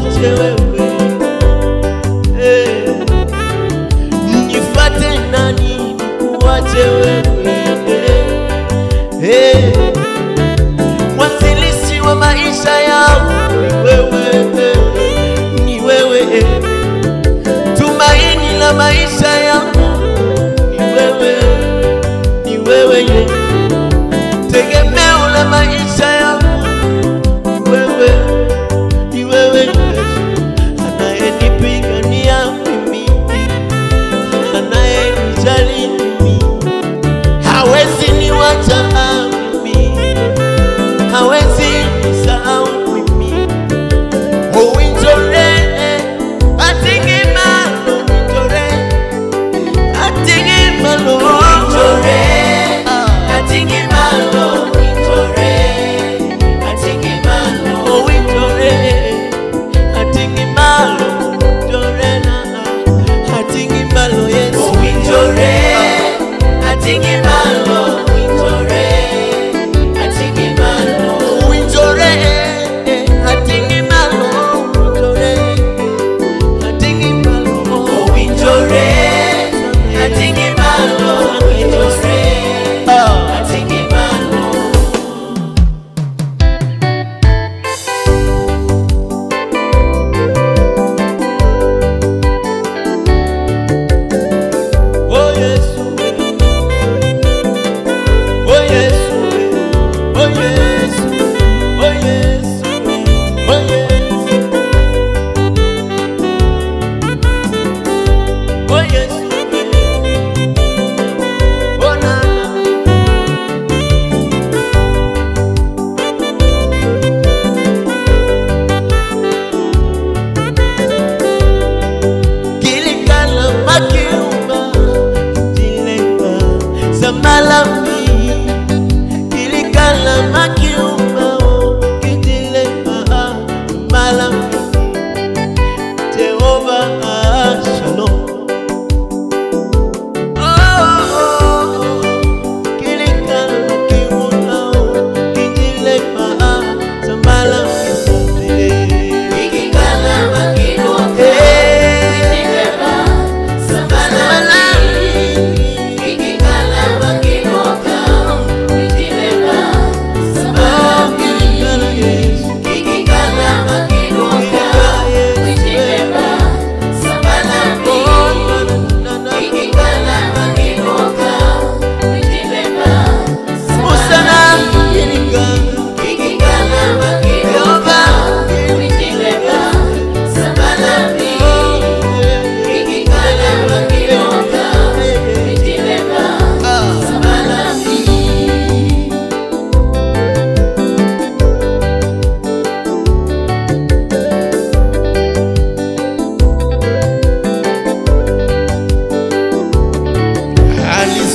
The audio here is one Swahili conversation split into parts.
niache wewe eh, hey. Nani nikuache wewe eh, hey. Wa maisha yangu wewe, ni wewe tumaini la maisha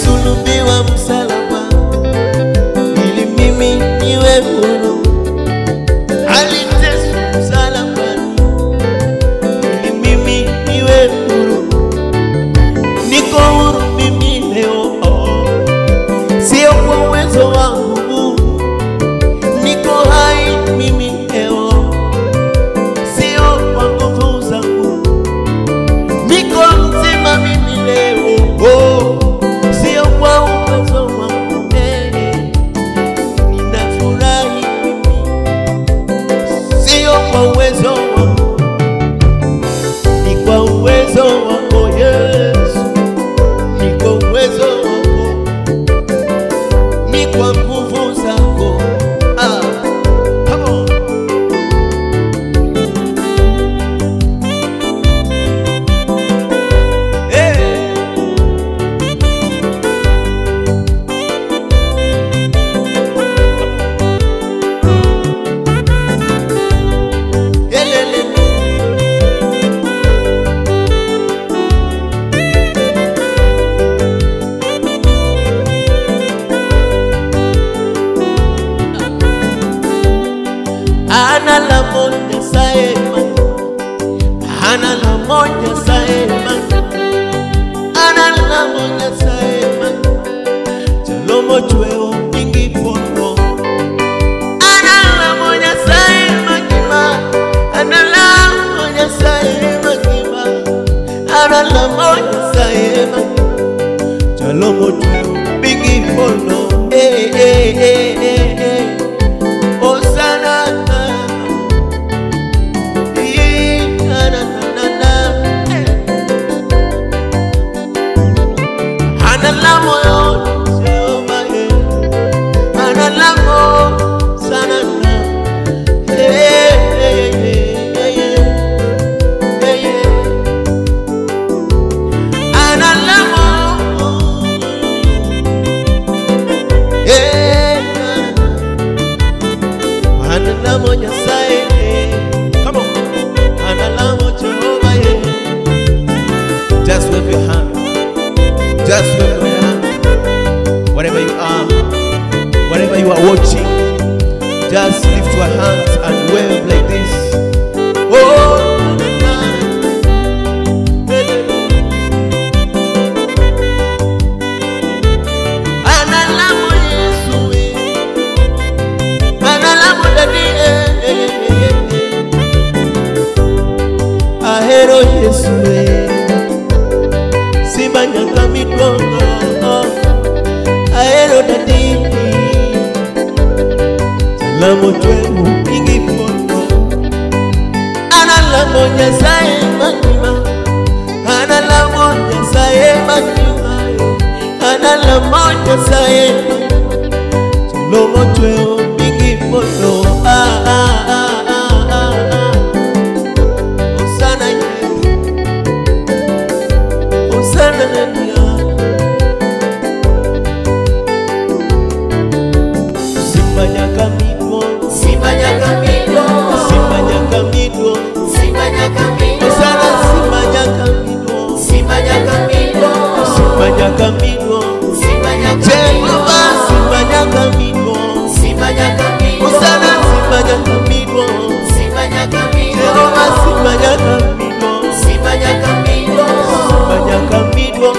Msulubiwa msala. Pico a povo como yo. moto emu mingi mpono analango nyasaye mandima analango nyasaye mandima analango nyasaye mimo Jehovah simba nyaka mimo Osana simba nyaka mimo Jehovah simba nyaka mimo Simba nyaka mimo